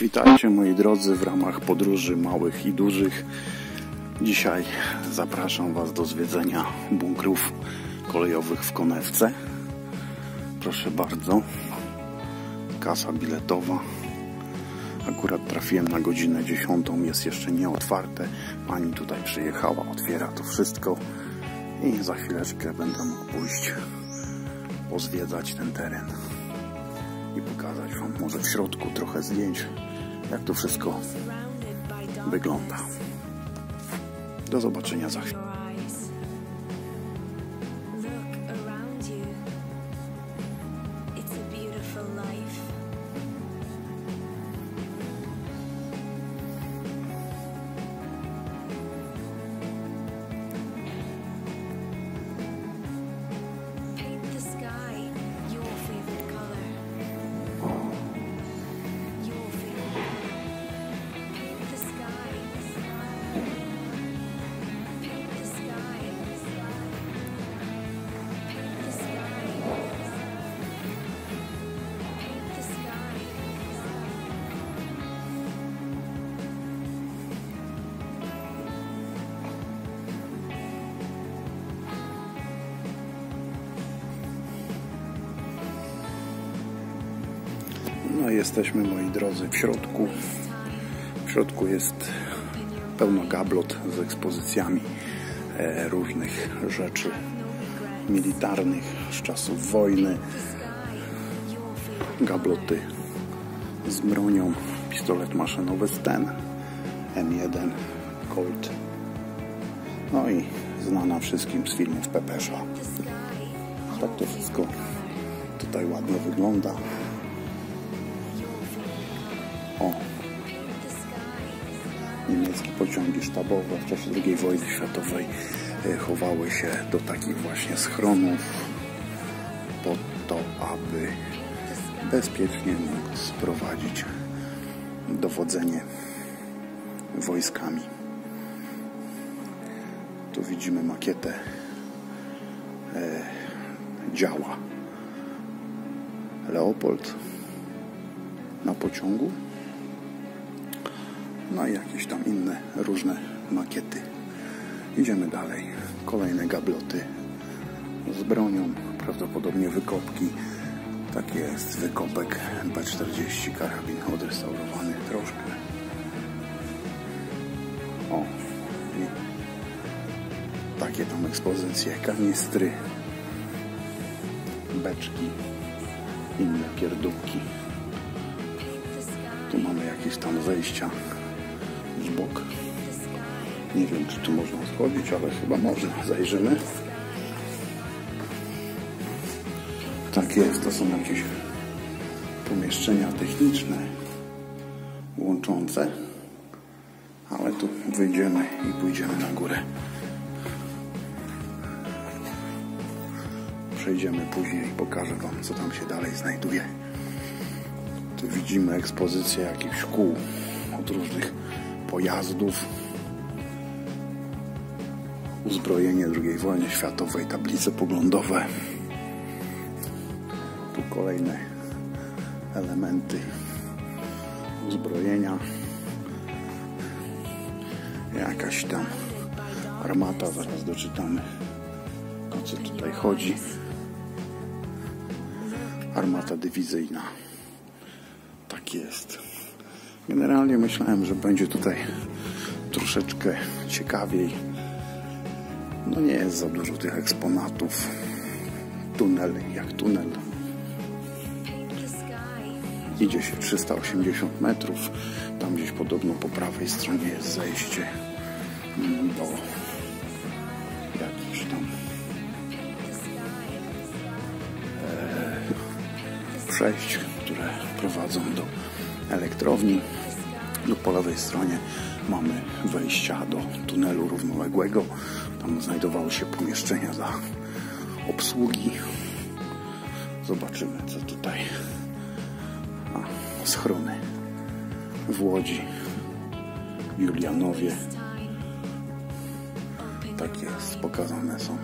Witajcie moi drodzy w ramach podróży małych i dużych. Dzisiaj zapraszam Was do zwiedzenia bunkrów kolejowych w Konewce. Proszę bardzo, kasa biletowa. Akurat trafiłem na godzinę 10, jest jeszcze nieotwarte. Pani tutaj przyjechała, otwiera to wszystko i za chwileczkę będę mógł pójść pozwiedzać ten teren i pokazać Wam może w środku trochę zdjęć, jak to wszystko wygląda. Do zobaczenia za chwilę. No jesteśmy moi drodzy w środku. W środku jest pełno gablot z ekspozycjami e, różnych rzeczy militarnych z czasów wojny. Gabloty z bronią, pistolet maszynowy Sten, M1 Colt. No i znana wszystkim z filmów Pepesza. Tak to wszystko tutaj ładnie wygląda. Niemieckie pociągi sztabowe w czasie II wojny światowej e, chowały się do takich właśnie schronów po to, aby bezpiecznie móc prowadzić dowodzenie wojskami. Tu widzimy makietę e, działa Leopold na pociągu. No i jakieś tam inne różne makiety. Idziemy dalej. Kolejne gabloty z bronią, prawdopodobnie wykopki. Tak jest, wykopek B40, karabin odrestaurowany troszkę. O, i takie tam ekspozycje, kanistry, beczki, inne pierdółki. Tu mamy jakieś tam zejścia w bok. Nie wiem, czy tu można schodzić, ale chyba można. Zajrzymy. Tak jest, to są jakieś pomieszczenia techniczne łączące. Ale tu wyjdziemy i pójdziemy na górę. Przejdziemy później, pokażę Wam, co tam się dalej znajduje. Tu widzimy ekspozycję jakichś kół od różnych pojazdów. Uzbrojenie II wojny światowej, tablice poglądowe. Tu kolejne elementy uzbrojenia. Jakaś tam armata, zaraz doczytamy o co tutaj chodzi. Armata dywizyjna. Tak jest. Generalnie myślałem, że będzie tutaj troszeczkę ciekawiej. No nie jest za dużo tych eksponatów. Tunel jak tunel. Idzie się 380 metrów. Tam gdzieś podobno po prawej stronie jest zejście do jakichś tam e, przejść, które prowadzą do elektrowni. Lub po lewej stronie mamy wejścia do tunelu równoległego. Tam znajdowały się pomieszczenia dla obsługi. Zobaczymy, co tutaj. A, schrony w Łodzi, Julianowie. Tak jest, pokazane są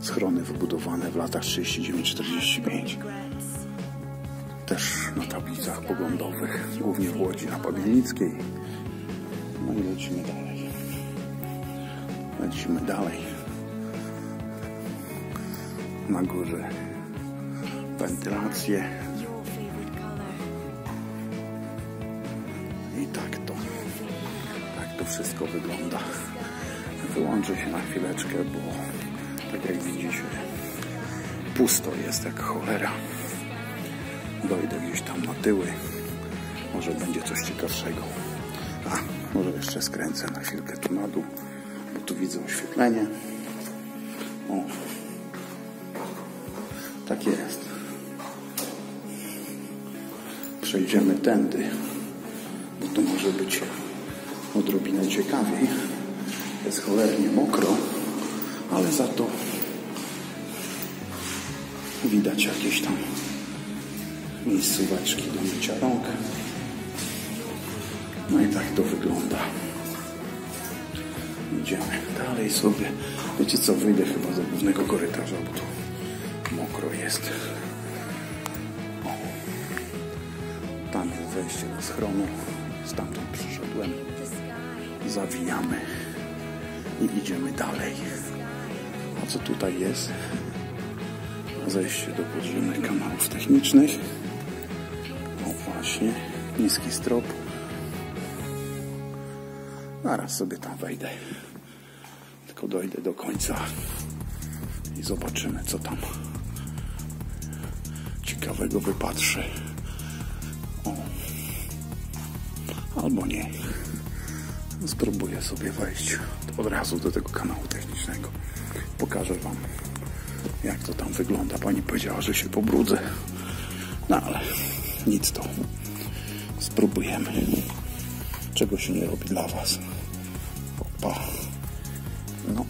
schrony wybudowane w latach 39-45. Na tablicach poglądowych, głównie w Łodzi na Pabianickiej. No i lecimy dalej. Lecimy dalej. Na górze wentylację i tak to, tak to wszystko wygląda. Wyłączę się na chwileczkę, bo tak jak widzicie, pusto jest jak cholera. Dojdę gdzieś tam na tyły. Może będzie coś ciekawszego. A, może jeszcze skręcę na chwilkę tu na dół, bo tu widzę oświetlenie. O. Tak jest. Przejdziemy tędy, bo tu może być odrobinę ciekawiej. Jest cholernie mokro, ale za to widać jakieś tam miejscóweczki do mycia rąk. No i tak to wygląda. Idziemy dalej sobie. Wiecie co, wyjdę chyba do głównego korytarza, bo tu mokro jest. O. Tam jest wejście do schronu. Stamtąd przyszedłem. Zawijamy i idziemy dalej. A co tutaj jest? Zejście do podziemnych kanałów technicznych. Właśnie, niski strop. Zaraz sobie tam wejdę. Tylko dojdę do końca i zobaczymy, co tam ciekawego wypatrzę. O. Albo nie. Spróbuję sobie wejść od razu do tego kanału technicznego. Pokażę Wam, jak to tam wygląda. Pani powiedziała, że się pobrudzę. No ale nic to. Spróbujemy. Czego się nie robi dla Was. Opa. No.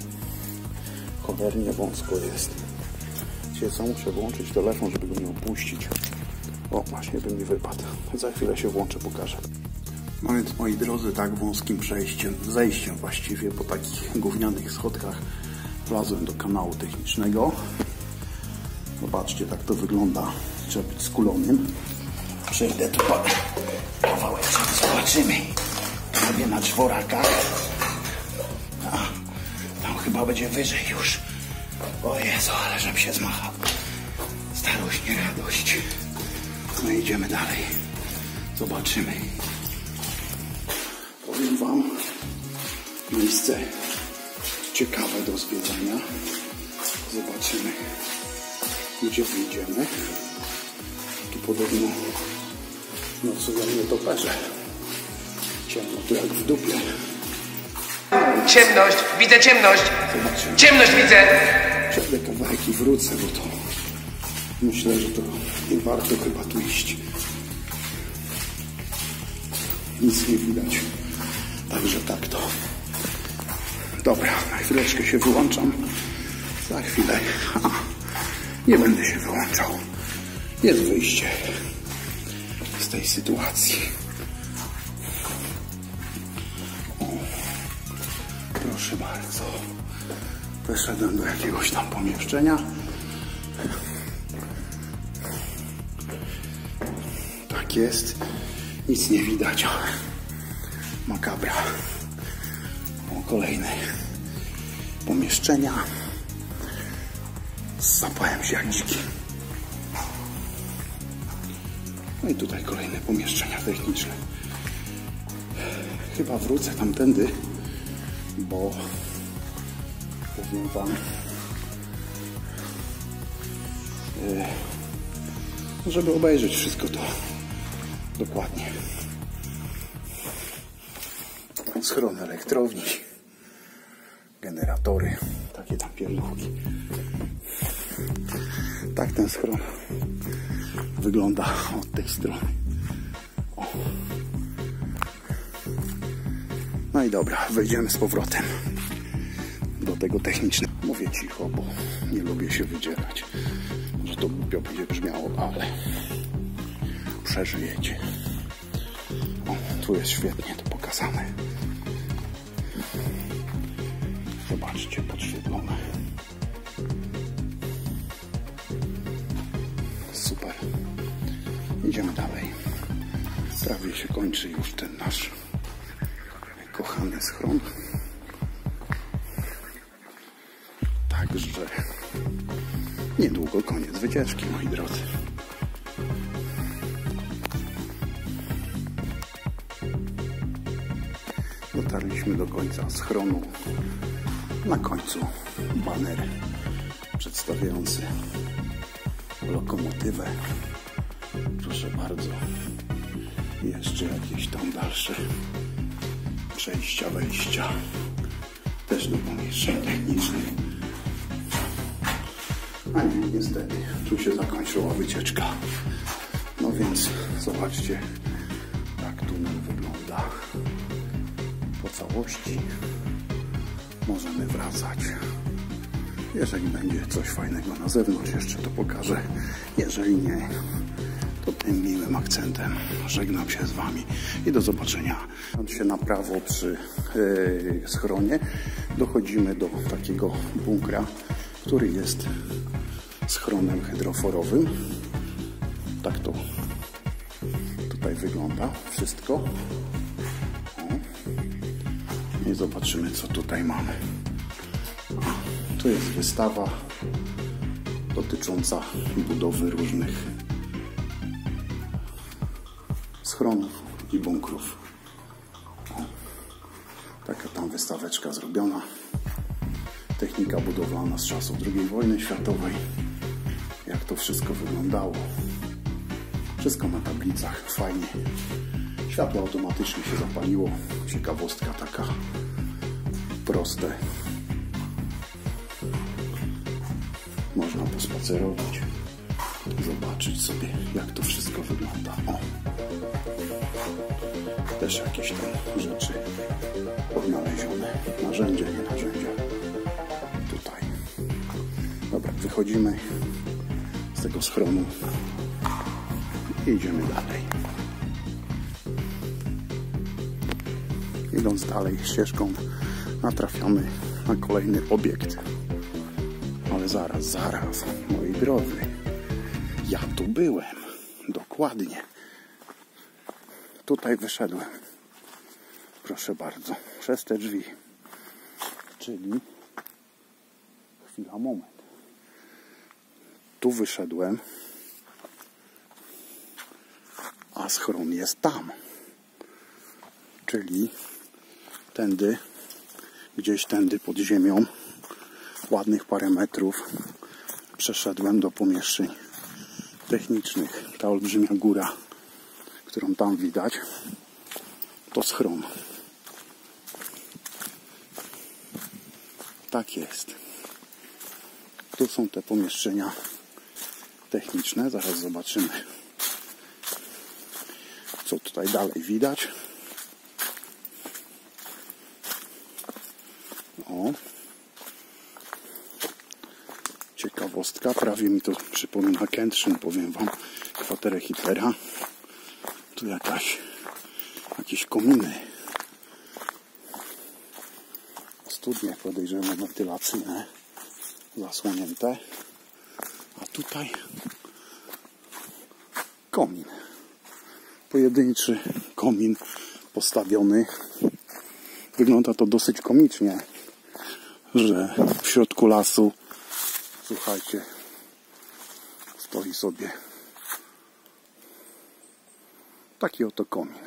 Cholernie wąsko jest. Wiecie co, muszę włączyć telefon, żeby go nie opuścić. O, właśnie by mi wypadł. Za chwilę się włączę, pokażę. No więc moi drodzy, tak wąskim przejściem, zejściem właściwie po takich gównianych schodkach wlazłem do kanału technicznego. Zobaczcie, tak to wygląda. Trzeba być skulonym. Przejdę tu pa- kawałek, zobaczymy. Robię na czworakach. A, tam chyba będzie wyżej już. O Jezu, ale żem się zmachał. Starość, nie radość. No idziemy dalej. Zobaczymy. Powiem Wam, miejsce ciekawe do zwiedzania. Zobaczymy, gdzie wyjdziemy. Tu podobno nocują nietoperze. Ciemno tu jak w dupie. Ciemność, widzę ciemność. Zobaczymy. Ciemność widzę. Przejdę kawałek i wrócę, bo to myślę, że to nie warto chyba tu iść. Nic nie widać. Także tak to. Dobra, na chwileczkę się wyłączam. Za chwilę. A, nie będę się wyłączał. Jest wyjście tej sytuacji. O, proszę bardzo. Wyszedłem do jakiegoś tam pomieszczenia. Tak jest. Nic nie widać. Makabra. O, kolejne pomieszczenia. Zapałem się jak dziki. No i tutaj kolejne pomieszczenia techniczne. Chyba wrócę tamtędy, bo powiem Wam, e, żeby obejrzeć wszystko to dokładnie. Schron elektrowni, generatory, takie tam pierdołki. Tak ten schron wygląda od tej strony. O. No i dobra, wejdziemy z powrotem do tego technicznego. Mówię cicho, bo nie lubię się wydzierać. Może to głupio będzie brzmiało, ale przeżyjecie. O, tu jest świetnie to pokazane. Zobaczcie, podświetlone. Super. Idziemy dalej. Prawie się kończy już ten nasz kochany schron. Także niedługo koniec wycieczki, moi drodzy. Dotarliśmy do końca schronu. Na końcu baner przedstawiający lokomotywę. Proszę bardzo. Jeszcze jakieś tam dalsze przejścia, wejścia. Też do pomieszczeń technicznych. A nie, niestety, tu się zakończyła wycieczka. No więc zobaczcie, jak tunel wygląda po całości. Możemy wracać. Jeżeli będzie coś fajnego na zewnątrz, jeszcze to pokażę. Jeżeli nie, to tym miłym akcentem żegnam się z Wami i do zobaczenia. Się na prawo przy yy, schronie dochodzimy do takiego bunkra, który jest schronem hydroforowym. Tak to tutaj wygląda wszystko. I zobaczymy, co tutaj mamy. Tu jest wystawa dotycząca budowy różnych schronów i bunkrów. O, taka tam wystaweczka zrobiona. Technika budowlana z czasów II wojny światowej. Jak to wszystko wyglądało. Wszystko na tablicach, fajnie. Światło automatycznie się zapaliło. Ciekawostka taka proste. Można pospacerować, zobaczyć sobie, jak to wszystko wygląda. O. Też jakieś tam rzeczy odnalezione. Narzędzia, nie narzędzia. Tutaj. Dobra, wychodzimy z tego schronu i idziemy dalej. Idąc dalej ścieżką natrafiamy na kolejny obiekt. Ale zaraz, zaraz, moi drodzy. Ja tu byłem. Dokładnie. Tutaj wyszedłem. Proszę bardzo. Przez te drzwi. Czyli chwila, moment. Tu wyszedłem. A schron jest tam. Czyli tędy, gdzieś tędy pod ziemią, ładnych parę metrów, przeszedłem do pomieszczeń technicznych. Ta olbrzymia góra, którą tam widać, to schron. Tak jest. Tu są te pomieszczenia techniczne. Zaraz zobaczymy, co tutaj dalej widać. O. Ciekawostka, prawie mi to przypomina Kętrzyn, powiem Wam, kwaterę Hitlera. Tu jakaś, jakieś kominy. Studnie podejrzewam wentylacyjne, zasłonięte. A tutaj komin. Pojedynczy komin postawiony. Wygląda to dosyć komicznie że w środku lasu, słuchajcie, stoi sobie taki oto komin.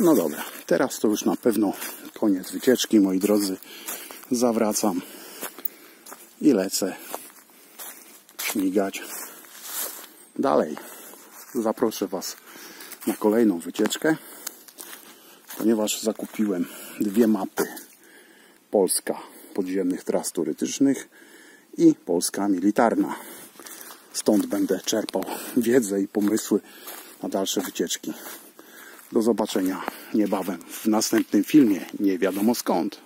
No dobra, teraz to już na pewno koniec wycieczki, moi drodzy. Zawracam i lecę śmigać dalej. Zaproszę Was na kolejną wycieczkę, ponieważ zakupiłem dwie mapy Polska podziemnych tras turystycznych i Polska militarna. Stąd będę czerpał wiedzę i pomysły na dalsze wycieczki. Do zobaczenia niebawem w następnym filmie. Nie wiadomo skąd.